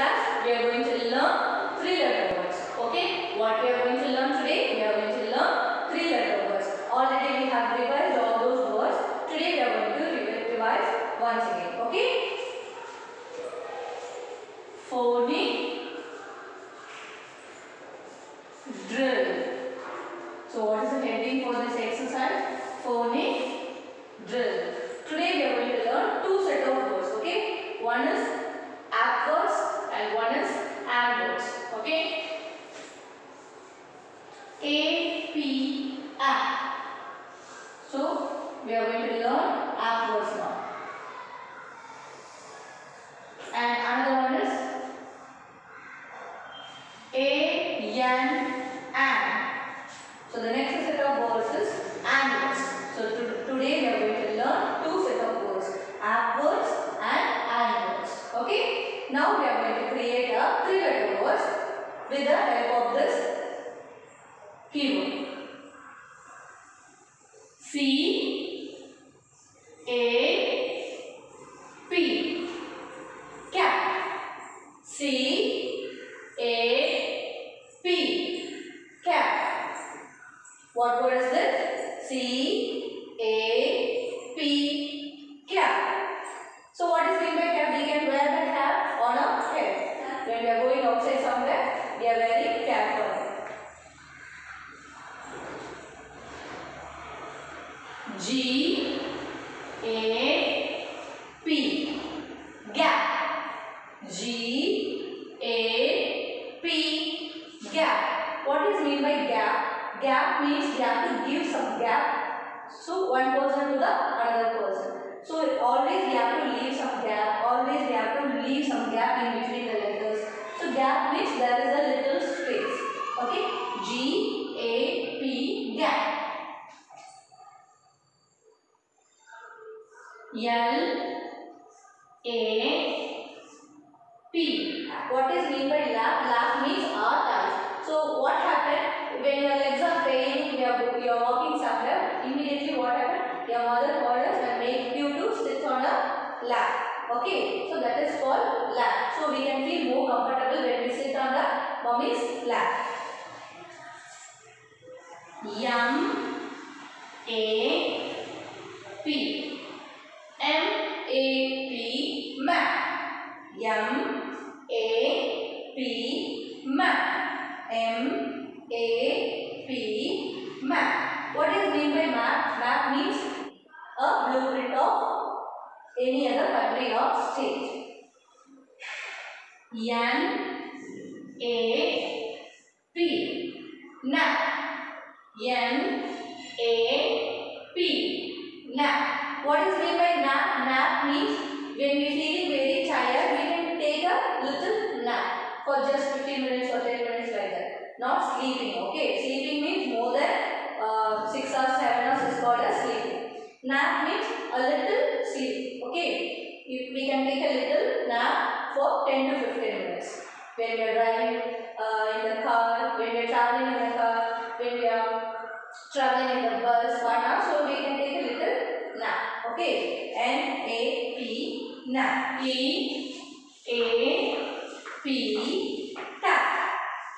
class, we are going to learn three letter words. Okay, what we are going to learn today? We are going to learn three letter words. Already we have revised all those words. Today we are going to re- revise once again. Okay. Phonic drill. So what is the heading for this exercise? Phonic drill. Today we are going to learn two set of words. Okay. One is adverbs and one is adverbs. A P A. So we are going to learn adverbs now. And another one is A N. So the next set of words is adverbs. So to, today we are going to learn two set of words, adverbs and adverbs. Okay. Now we are going to create a three letter words with the help of this keyword. C A P cap. C A P cap. What word is this? C A P cap. So what is meant by cap? We can wear the cap on our head. When we are going outside somewhere, we are wearing cap on it. G A P gap. G A P gap. What is mean by gap? Gap means you have to give some gap. So one person to the another person. So always we have to leave some gap. Always we have to leave some gap in between the letters. So gap means there is a little space. Okay. G A P gap. L A P. What is mean by lap? Lap means thighs. So what happened when your legs are paining, you are, you are walking somewhere, immediately what happened? Your mother us and make you to sit on a lap. Okay, so that is called lap. So we can feel more comfortable when we sit on the mommy's lap. M A P. M A P map. M A P map. M A P map. What is mean by map? Map means a blueprint of any other country or state. N A P nap. N A P nap. What is meant by nap? Nap means when we feeling very tired, we can take a little nap for just 15 minutes or 10 minutes like that. Not sleeping, okay? Sleeping means more than uh, 6 or 7 hours is called as sleeping. Nap means a little sleep, okay? If we can take a little nap for 10 to 15 minutes. When we are driving uh, in the car, when we are traveling in the car, when we are traveling in the bus, one hour, so we can take a little nap. Okay, N A P nap. P A P tap.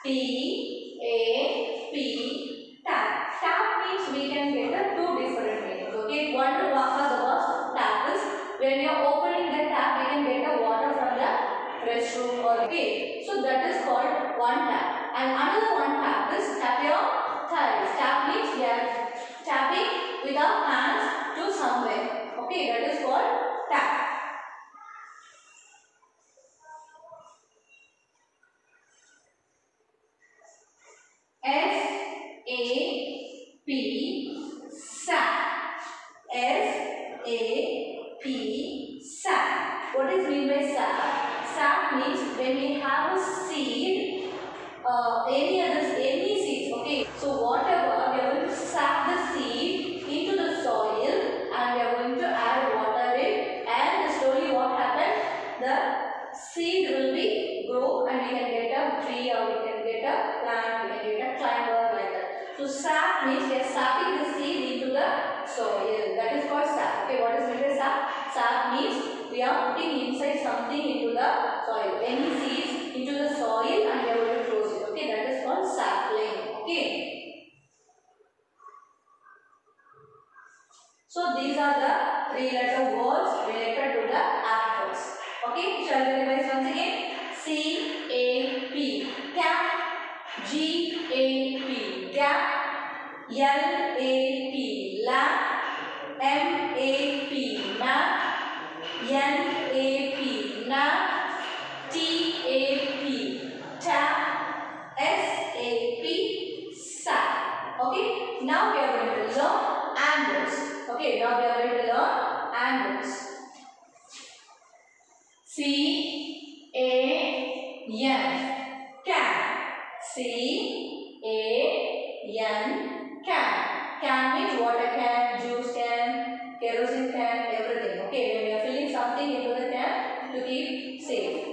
P A P 2 or So that is called one tap. And another one tap is tap your thighs. Tap means we are tapping with our hands to somewhere. Okay, that is called tap. S A P SAP S A P SAP. What is meaning? Means when we have a seed, uh, any other any seeds. Okay, so whatever we are going to sap the seed into the soil and we are going to add water in and slowly what happens? The seed will be grow and we can get a tree or we can get a plant, we can get a climber like that. So sap means we are sapping the seed into the soil. That is called sap. Okay, what is meant by sap? Sap means we we are putting inside something into the soil. Any seeds into the soil and we are going to close it. Okay, that is called sapling. Okay. So these are the three letter words related to the apples. Okay, shall we revise once again? C A P G A P gap L A P M A P map N A P nap T A P tap S A P sap. Okay, now we are going to learn angles. Okay, now we are going to learn angles. C A N can. C A N can. Can means water can, juice can, kerosene can, everything. Okay, when we are filling something into the can to keep safe.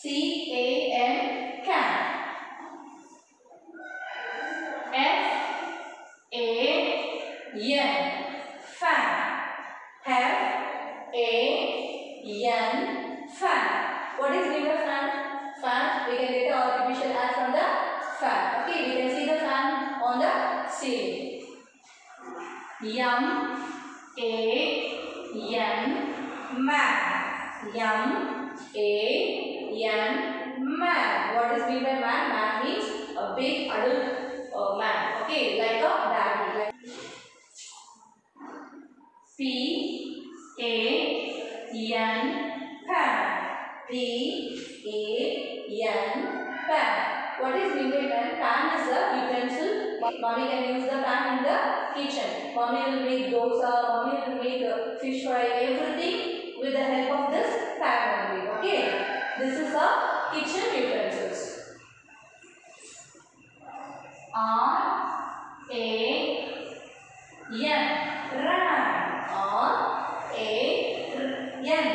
C A N can. F A N fan. F A N fan. What is bigger fan? Fan. We can get the artificial air from the fan. Okay, we can see the fan on the ceiling. M A N man. M A N man. What is mean by man? Man means a big adult uh, man. Okay, like a daddy. Like P A N pan. P A N pan. What is mean by pan? Pan is a utensil. Mommy can use the pan in the kitchen. Mommy will make dosa. Mommy will make uh, fish fry. Everything with the help of this pan only. Okay. This is a kitchen utensils. R A N ran R A N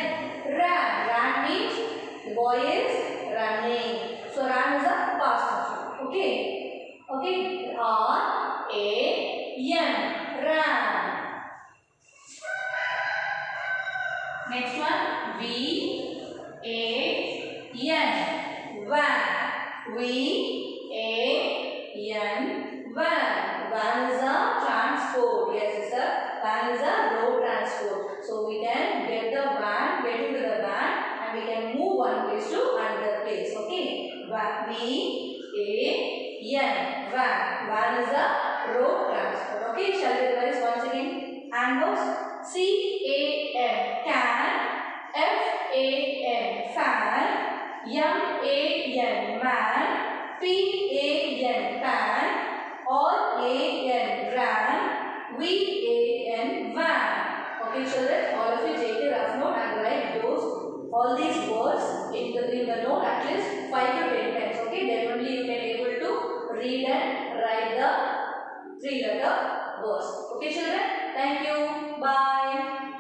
ran ran means the boy is running so ran is a past action okay okay R A Next one V A N. Van V A N. Van van is a transport. Yes sir van is a road transport. So we can get the van get into the van and we can move one place to another place. Okay? Van V A N. Van van is a road transport shall we revise once again? Angles C A N can? F A N fan M A N man P A N pan R A N ran V A N van okay children all of you take a rough note and write those all these words in the in the note at least 5 to 10 times okay? Then only you can be able to read and write the three letter Okay children? Thank you. Bye.